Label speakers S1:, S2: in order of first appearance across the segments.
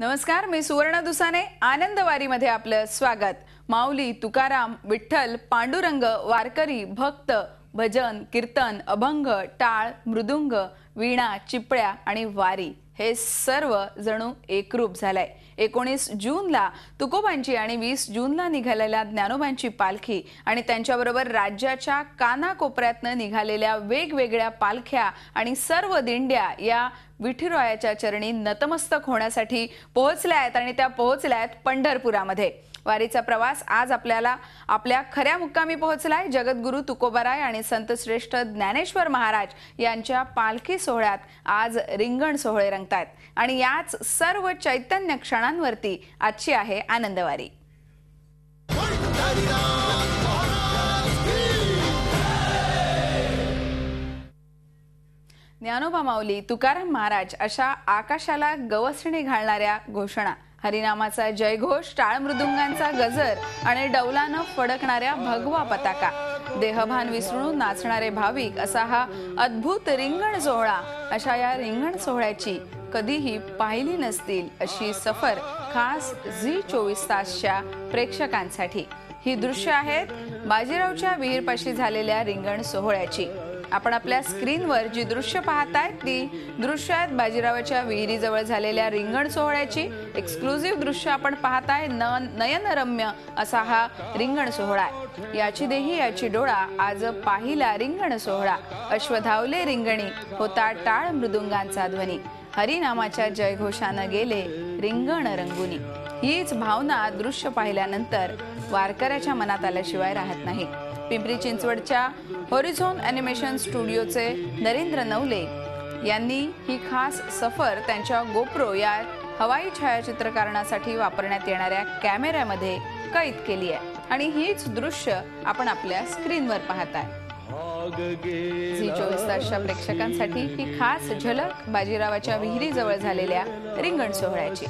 S1: नमस्कार मी सुवर्ण दुसाने. आनंदवारीमध्ये आपलं स्वागत. माऊली तुकाराम विठ्ठल पांडुरंग वारकरी भक्त भजन कीर्तन अभंग टाळ मृदुंग वीणा चिपळ्या आणि वारी हे सर्व जणू एकरूप झालंय. एकोणीस जूनला तुकोबांची आणि वीस जूनला निघालेल्या ज्ञानोबांची पालखी आणि त्यांच्याबरोबर राज्याच्या कानाकोपऱ्यातनं निघालेल्या वेगवेगळ्या पालख्या आणि सर्व दिंड्या या विठुरायाच्या चरणी नतमस्तक होण्यासाठी पोहोचल्या आहेत आणि त्या पोहोचल्या आहेत पंढरपुरामध्ये. वारीचा प्रवास आज आपल्याला आपल्या खऱ्या मुक्कामी पोहोचलाय. जगद्गुरू तुकोबाराय आणि संतश्रेष्ठ ज्ञानेश्वर महाराज यांच्या पालखी सोहळ्यात आज रिंगण सोहळे रंगतायत. आणि याच सर्व चैतन्य क्षणांवरती आजची आहे आनंदवारी. ज्ञानोबा माऊली तुकाराम महाराज अशा आकाशाला गवसणी घालणाऱ्या घोषणा हरिनामाचा जयघोष टाळ मृदुंगांचा गजर आणि डौलानं फडकणाऱ्या भगवा पताका. देहभान विसरून नाचणारे भाविक असा हा अद्भुत रिंगण सोहळा. अशा या रिंगण सोहळ्याची कधीही पाहिली नसतील अशी सफर खास झी चोवीस तासच्या प्रेक्षकांसाठी. ही दृश्य आहेत बाजीरावच्या विहीरपाशी झालेल्या रिंगण सोहळ्याची. आपण आपल्या स्क्रीनवर जी दृश्य पाहताय ती दृश्य आहेत बाजीरावाच्या विहिरीजवळ झालेल्या रिंगण सोहळ्याची. एक्सक्लुझिव्ह दृश्य आपण पाहताय न नयनरम्य असा हा रिंगण सोहळा आहे. याची देही याची डोळा आज पाहिला रिंगण सोहळा. अश्वधावले रिंगणी होता टाळ मृदुंगांचा ध्वनी. हरिनामाच्या जयघोषानं गेले रिंगण रंगुनी. हीच भावना दृश्य पाहिल्यानंतर वारकऱ्याच्या मनात आल्याशिवाय राहत नाही. पिंपरी चिंचवडच्या होरिझोन ॲनिमेशन स्टुडिओचे नरेंद्र नवले यांनी ही खास सफर त्यांच्या गोप्रो या हवाई छायाचित्रकारणासाठी वापरण्यात येणाऱ्या कॅमेऱ्यामध्ये कैद केली आहे. आणि हीच दृश्य आपण आपल्या स्क्रीनवर पाहताय. झी चोवीस तासच्या प्रेक्षकांसाठी ही खास झलक बाजीरावाच्या विहिरीजवळ झालेल्या रिंगण सोहळ्याची.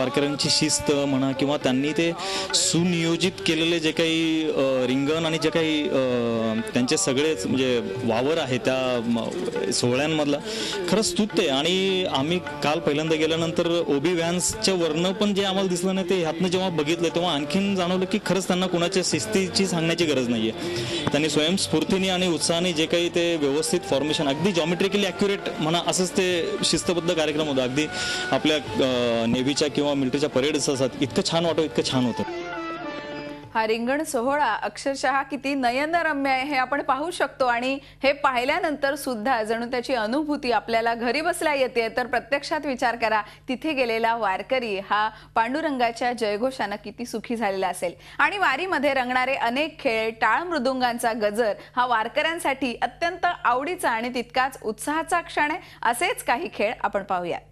S2: वारकऱ्यांची शिस्त म्हणा किंवा त्यांनी ते सुनियोजित केलेले जे काही रिंगण आणि जे काही त्यांचे सगळेच म्हणजे वावर आहे त्या सोहळ्यांमधला खरंच स्तुत्य आहे. आणि आम्ही काल पहिल्यांदा गेल्यानंतर ओबी व्हॅन्सच्या वरनं पण जे आम्हाला दिसलं नाही ते ह्यातनं जेव्हा बघितलं तेव्हा आणखीन जाणवलं की खरंच त्यांना कोणाच्या शिस्तीची सांगण्याची गरज नाही आहे त्यांनी स्वयंस्फूर्तीने आणि उत्साहाने जे काही ते व्यवस्थित फॉर्मेशन अगदी जॉमेट्रिकली ॲक्युरेट म्हणा असंच ते शिस्तबद्ध कार्यक्रम होता. अगदी आपल्या नेव्हीच्या किंवा मिलिटरीच्या परेड्स असतात इतकं छान वाटतं इतकं छान होतं.
S1: हा रिंगण सोहळा अक्षरशः किती नयनरम्य आहे हे आपण पाहू शकतो आणि हे पाहिल्यानंतर सुद्धा जणू त्याची अनुभूती आपल्याला घरी बसल्या येते. तर प्रत्यक्षात विचार करा तिथे गेलेला वारकरी हा पांडुरंगाच्या जयघोषानं किती सुखी झालेला असेल. आणि वारीमध्ये रंगणारे अनेक खेळ टाळ मृदुंगांचा गजर हा वारकऱ्यांसाठी अत्यंत आवडीचा आणि तितकाच उत्साहाचा क्षण आहे. असेच काही खेळ आपण पाहूयात.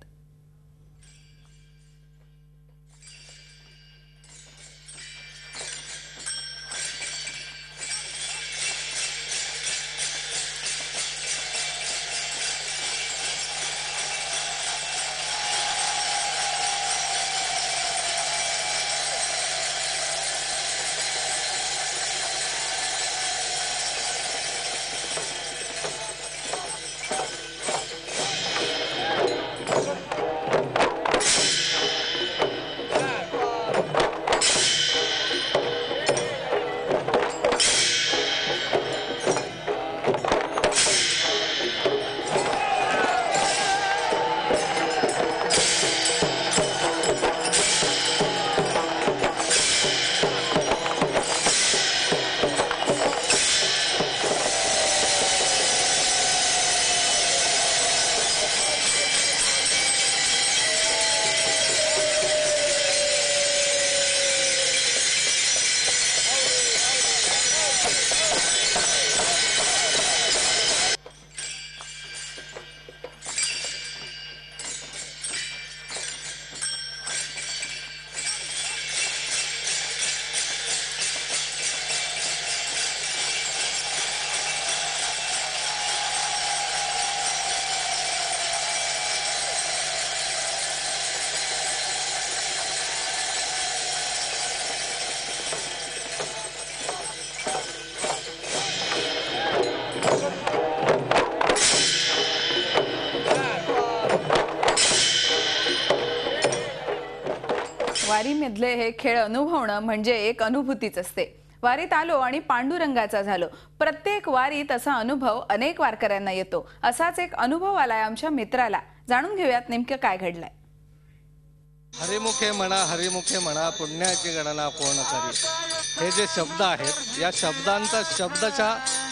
S1: वारीमधले हे खेळ अनुभवणं म्हणजे एक अनुभूतीच असते. वारीत आलो आणि पांडुरंगाचा झालो. प्रत्येक वारीत असा अनुभव अनेक वारकऱ्यांना येतो. असाच एक अनुभव आलाय आमच्या मित्राला. जाणून घेऊयात नेमकं काय घडलंय.
S3: हरिमुखे म्हणा हरिमुखे म्हणा पुण्याची गणना कोण करी हे जे शब्द आहेत या शब्दांचा शब्दचा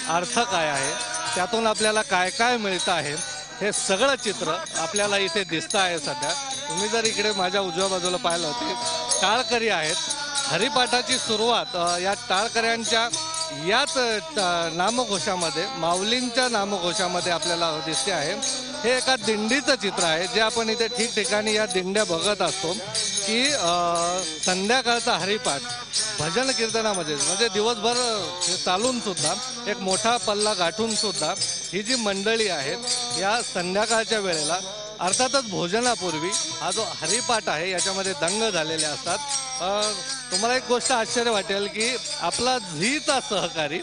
S3: अर्थ काय आहे? त्यातून आपल्याला काय काय मिळतं आहे? हे सगळं चित्र आपल्याला इथे दिसतं आहे सध्या. तुम्ही जर इकडे माझ्या उजव्या बाजूला पाहिलं ते टाळकरी आहेत. हरिपाठाची सुरुवात या टाळकऱ्यांच्या याच नामघोषामध्ये माऊलींच्या नामघोषामध्ये आपल्याला दिसते आहे. हे एका दिंडीचं चित्र आहे जे आपण इथे ठिकठिकाणी या दिंड्या बघत असतो की संध्याकाळचा हरिपाठ भजन कीर्तनामध्ये म्हणजे दिवसभर चालून सुद्धा एक मोठा पल्ला गाठून सुद्धा ही जी मंडळी आहेत या संध्याकाळच्या वेळेला अर्थातच भोजनापूर्वी हा जो हरिपाठ आहे याच्यामध्ये दंग झालेले असतात. तुम्हाला एक गोष्ट आश्चर्य वाटेल की आपला झीचा सहकारी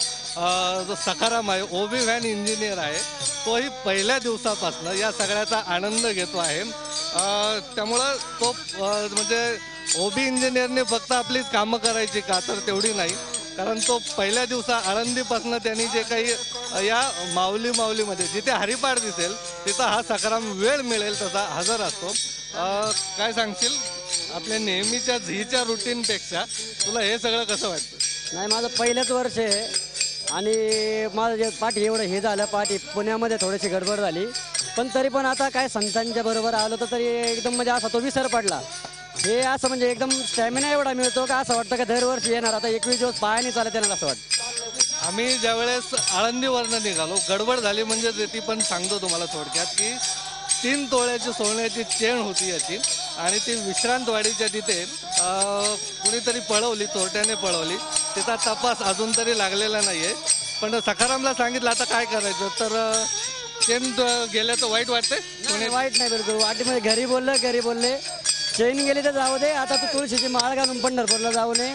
S3: जो सखाराम आहे ओबी व्हॅन इंजिनियर आहे तोही पहिल्या दिवसापासून या सगळ्याचा आनंद घेतो आहे. त्यामुळं तो म्हणजे ओबी इंजिनियरने फक्त आपलीच कामं करायची का तर तेवढी नाही. कारण तो पहिल्या दिवसा आळंदीपासनं त्यांनी जे काही या माऊली माऊलीमध्ये जिथे हरिपाठ दिसेल तिथं हा सकाराम वेळ मिळेल तसा हजर असतो. काय सांगशील? आपल्या नेहमीच्या झीच्या रुटीनपेक्षा तुला हे सगळं कसं वाटतं?
S4: नाही माझं पहिलंच वर्ष आहे आणि माझं जे पाठी एवढं हे झालं पाठी पुण्यामध्ये थोडीशी गडबड झाली. पण तरी पण आता काय संतांच्या बरोबर आलो तर तरी एकदम म्हणजे असा तो विसर पडला. हे असं म्हणजे एकदम स्टॅमिना एवढा मिळतो का असं वाटतं का दरवर्षी येणार? आता एकवीस दिवस पायाने चालत येणार असं वाटतं.
S3: आम्ही ज्यावेळेस आळंदीवरनं निघालो गडबड झाली म्हणजे ती पण सांगतो तुम्हाला थोडक्यात की तीन तोळ्याची सोन्याची चेन होती याची आणि ती विश्रांतवाडीच्या तिथे कुणीतरी पळवली चोरट्याने पळवली. तिचा तपास अजून तरी लागलेला नाहीये. पण सखारामला सांगितलं आता काय करायचं? तर चेन द- गेल्याचं वाईट वाटतंय?
S4: कोणी वाईट नाही बिलकुल. वाटीमध्ये घरी बोललं घरी बोलले. चैन गेली तर जाऊ दे. आता तू तुळशीची माळ घालून पंढरपूरला जाऊ नये.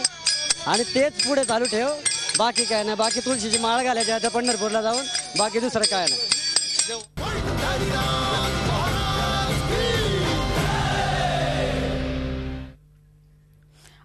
S4: आणि तेच पुढे चालू ठेव. बाकी काय नाही. बाकी तुळशीची माळ घालायची आता पंढरपूरला जाऊन. बाकी दुसरं काय नाही.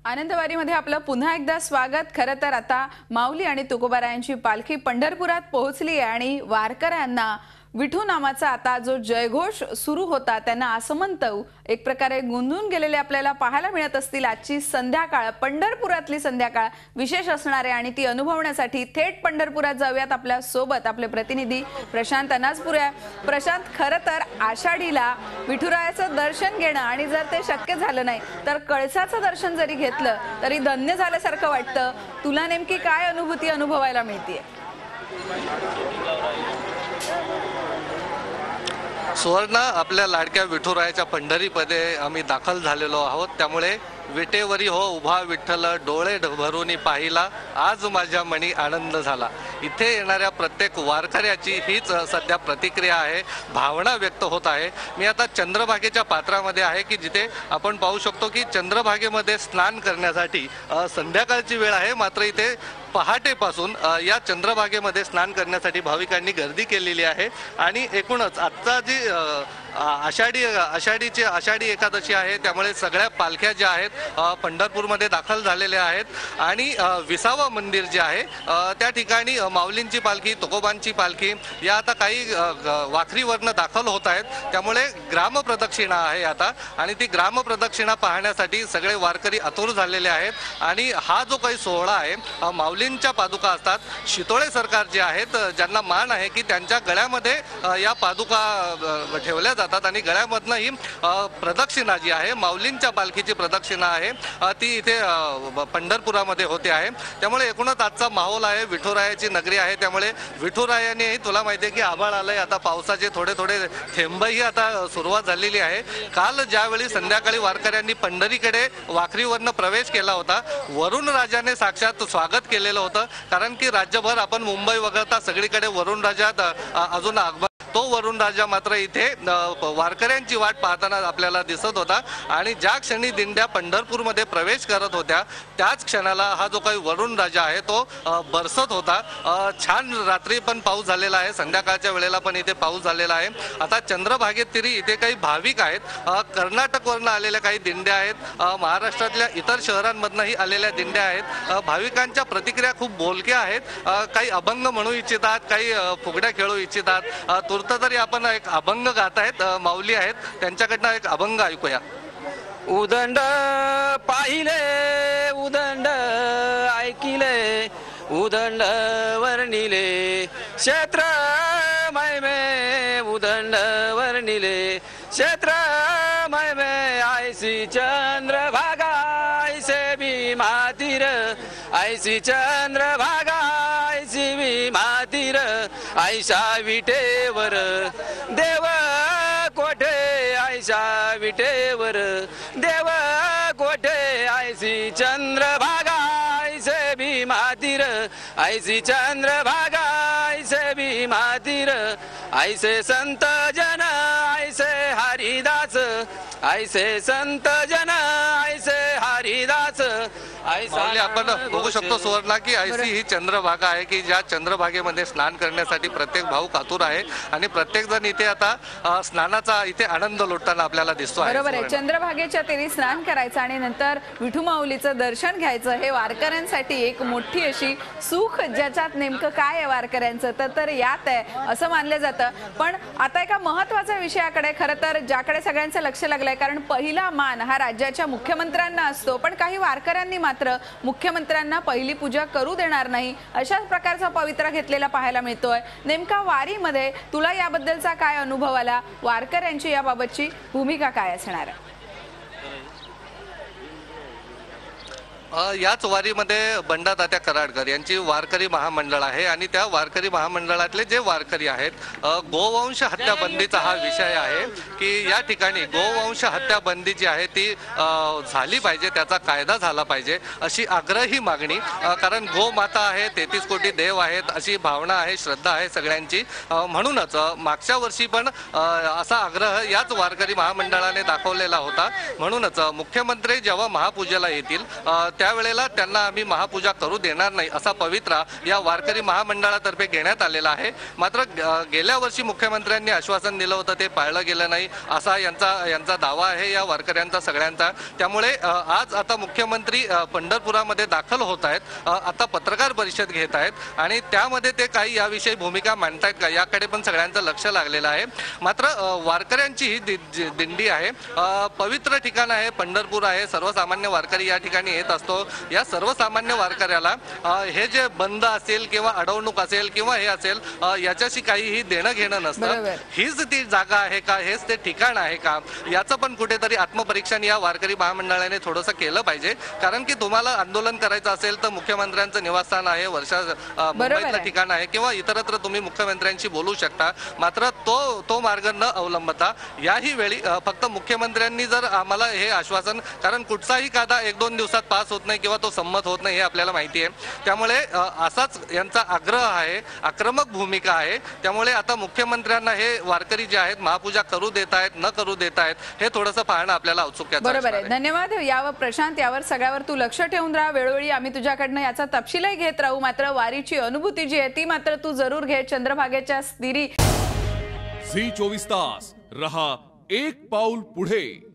S1: आनंदवारीमध्ये आपलं पुन्हा एकदा स्वागत. खरं तर आता माऊली आणि तुकोबारायांची पालखी पंढरपुरात पोहोचली आहे आणि वारकऱ्यांना विठू नामाचा आता जो जयघोष सुरू होता त्यांना आसमंत एक प्रकारे गुंजून गेलेले आपल्याला पाहायला मिळत असतील. आजची संध्याकाळ पंढरपुरातली संध्याकाळ विशेष असणार आहे आणि ती अनुभवण्यासाठी थेट पंढरपुरात जाऊयात आपल्यासोबत. आपले प्रतिनिधी प्रशांत अनासपुरे प्रशांत खरं तर आषाढीला विठुरायाचं दर्शन घेणं आणि जर ते शक्य झालं नाही तर कळसाचं दर्शन जरी घेतलं तरी धन्य झाल्यासारखं वाटतं. तुला नेमकी काय अनुभूती अनुभवायला मिळते
S3: सुवर्ण आपल्या लाडक्या विठुरायाच्या पंढरीमध्ये आम्ही दाखल झालेलो आहोत. त्यामुळे विटेवरी हो उभा विठ्ठल डोळे भरून पाहिला. आज माझ्या मनी आनंद झाला. इथे येणाऱ्या प्रत्येक वारकऱ्याची हीच सध्या प्रतिक्रिया आहे भावना व्यक्त होत आहे. मी आता चंद्रभागेच्या पात्रामध्ये आहे की जिथे आपण पाहू शकतो की चंद्रभागेमध्ये स्नान करण्यासाठी संध्याकाळची वेळ आहे. मात्र इथे पहाटेपासून या चंद्रभागेमध्ये स्नान करण्यासाठी भाविकांनी गर्दी केलेली आहे. आणि एकूणच आजचा जी आ- आषाढी आषाढीची आषाढी एकादशी आहे त्यामुळे सगळ्या पालख्या ज्या आहेत पंढरपूरमध्ये दाखल झालेल्या आहेत. आणि विसावा मंदिर जे आहे त्या ठिकाणी माऊलींची पालखी तुकोबांची पालखी या आता काही वाखरीवरनं दाखल होत आहेत. त्यामुळे ग्रामप्रदक्षिणा आहे आता. आणि ती ग्रामप्रदक्षिणा पाहण्यासाठी सगळे वारकरी आतुर झालेले आहेत. आणि हा जो काही सोहळा आहे माऊलींच्या पादुका असतात. शितोळे सरकार जे आहेत ज्यांना मान आहे की त्यांच्या गळ्यामध्ये या पादुका ठेवल्या जातात. आणि गळ्यामधनं ही प्रदक्षिणा जी आहे माऊलींच्या पालखीची प्रदक्षिणा आहे ती इथे पंढरपुरामध्ये होते आहे. त्यामुळे एकूणच आजचा माहोल आहे विठुरायाची नगरी आहे. त्यामुळे विठुरायाने तुला माहिती आहे की आभाळ आलंय आता पावसाचे थोडे थोडे थेंबही आता सुरुवात झालेली आहे. काल ज्यावेळी संध्याकाळी वारकऱ्यांनी पंढरीकडे वाखरीवरनं प्रवेश केला होता वरुण राजाने साक्षात स्वागत केलेलं होतं. कारण की राज्यभर आपण मुंबई वगळता सगळीकडे वरुण राजा अजून आगमन तो वरुण राजा मात्र इथे वारकऱ्यांची वाट पाहताना आपल्याला दिसत होता. आणि ज्या क्षणी दिंड्या पंढरपूरमध्ये प्रवेश करत होत्या त्याच क्षणाला हा जो काही वरुण राजा आहे तो बरसत होता. छान रात्री पण पाऊस झालेला आहे. संध्याकाळच्या वेळेला पण इथे पाऊस झालेला आहे. आता चंद्रभागेत तरी इथे काही भाविक आहेत. कर्नाटकवरनं आलेल्या काही दिंड्या आहेत. महाराष्ट्रातल्या इतर शहरांमधनंही आलेल्या दिंड्या आहेत. भाविकांच्या प्रतिक्रिया खूप बोलक्या आहेत. काही अभंग म्हणू इच्छितात काही फुगड्या खेळू इच्छितात. अ, तरी आपण एक अभंग गात आहेत माऊली आहेत. त्यांच्याकडनं एक अभंग ऐकूया.
S5: उदंड पाहिले उदंड ऐकिले उदंड वर्णिले. क्षेत्र मैमे उदंड वर्णिले. क्षेत्र मैमे आयसी चंद्र भागा ऐसे भी मातीर. ऐसी चंद्र भागा ऐशा विटेवर. देव कोठे आयशा विटेवर? देव कोठे आयसी चंद्र भागा ऐसे भी मातीर. ऐसी चंद्र भागा ऐसे भी मातीर. ऐसे संत जन ऐसे हरिदास. ऐसे संत जन ऐसे हरिदास.
S3: आपण बघू शकतो. सुवर्णा की ऐसी ही चंद्रभागा आहे की ज्या चंद्रभागेमध्ये स्नान करण्यासाठी प्रत्येक भाऊक आतुर आहे आणि प्रत्येक जण इथे आता स्नानाचा इथे आनंद लुटताना आपल्याला दिसतो आहे
S1: बरोबर आहे. चंद्रभागेच्या तेरी स्नान करायचं आणि नंतर विठू माऊलीचं दर्शन घ्यायचं हे वारकऱ्यांसाठी एक मोठी अशी सुख ज्याच्यात नेमकं काय आहे वारकऱ्यांचं तर तर यात आहे असं मानलं जातं पण आता एका महत्त्वाच्या विषयाकडे खरं तर ज्याकडे सगळ्यांचं लक्ष लागलंय कारण पहिला मान हा राज्याच्या मुख्यमंत्र्यांना असतो पण काही वारकऱ्यांनी मात्र मुख्यमंत्र्यांना पहिली पूजा करू देणार नाही अशाच प्रकारचा पवित्रा घेतलेला पाहायला मिळतोय. नेमका वारीमध्ये तुला याबद्दलचा काय अनुभव आला? वारकऱ्यांची याबाबतची भूमिका काय असणार? आहे
S3: याच वारीमध्ये बंडा तात्या कराडकर यांची वारकरी महामंडळ आहे आणि त्या वारकरी महामंडळातले जे वारकरी आहेत गोवंश हत्या बंदीचा हा विषय आहे की या ठिकाणी गोवंश हत्या बंदी जी आहे ती झाली पाहिजे त्याचा कायदा झाला पाहिजे अशी आग्रही मागणी कारण गोमाता आहे तेहतीस कोटी देव आहेत अशी भावना आहे श्रद्धा आहे सगळ्यांची. म्हणूनच मागच्या वर्षी पण असा आग्रह याच वारकरी महामंडळाने दाखवलेला होता. म्हणूनच मुख्यमंत्री जेव्हा महापूजेला येतील त्यावेळेला त्यांना आम्ही महापूजा करू देणार नाही असा पवित्रा या वारकरी महामंडळातर्फे घेण्यात आलेला आहे. मात्र गेल्या वर्षी मुख्यमंत्र्यांनी आश्वासन दिलं होतं ते पाळलं गेलं नाही असा यांचा यांचा दावा आहे या वारकऱ्यांचा सगळ्यांचा. त्यामुळे आज आता मुख्यमंत्री पंढरपुरामध्ये दाखल होत आहेत आता पत्रकार परिषद घेत आहेत आणि त्यामध्ये ते काही याविषयी भूमिका मांडतायत का याकडे पण सगळ्यांचं लक्ष लागलेलं आहे. मात्र वारकऱ्यांची ही दि- दि- दिंडी आहे. पवित्र ठिकाण आहे पंढरपूर आहे. सर्वसामान्य वारकरी या ठिकाणी येत असतो. या सर्वसामान्य वारकऱ्याला हे जे बंद असेल किंवा अडवणूक असेल किंवा हे असेल याच्याशी काहीही देणं घेणं नसतं. हीच ती जागा आहे का? हेच ते ठिकाण आहे का? याचं पण कुठेतरी आत्मपरीक्षण या वारकरी महामंडळाने थोडंसं केलं पाहिजे. कारण की तुम्हाला आंदोलन करायचं असेल तर मुख्यमंत्र्यांचं निवासस्थान आहे वर्षा मुंबईतलं. ठिकाण आहे किंवा इतरत्र तुम्ही मुख्यमंत्र्यांशी बोलू शकता. मात्र तो तो मार्ग न अवलंबता याही वेळी फक्त मुख्यमंत्र्यांनी जर आम्हाला हे आश्वासन कारण कुठचाही कायदा एक दोन दिवसात पास होत नाही किंवा तो संमत होत नाही हे आपल्याला माहिती आहे. त्यामुळे असाच यांचा आग्रह आहे आक्रमक भूमिका आहे. त्यामुळे आता मुख्यमंत्र्यांना हे वारकरी जे आहेत महापूजा करू देत आहेत न करू देत आहेत हे थोडंसं पाहणं आपल्याला औत्सुक्याचं
S1: बरोबर आहे. धन्यवाद. यावर प्रशांत यावर सगळ्यावर तू लक्ष ठेवून राहा. वेळोवेळी आम्ही तुझ्याकडनं याचा तपशीलही घेत राहू. मात्र वारीची अनुभूती जी आहे ती मात्र तू जरूर घे. चंद्रभागेच्या स्थिरी.
S6: झी चोवीस तास. रहा एक पाऊल पुढे.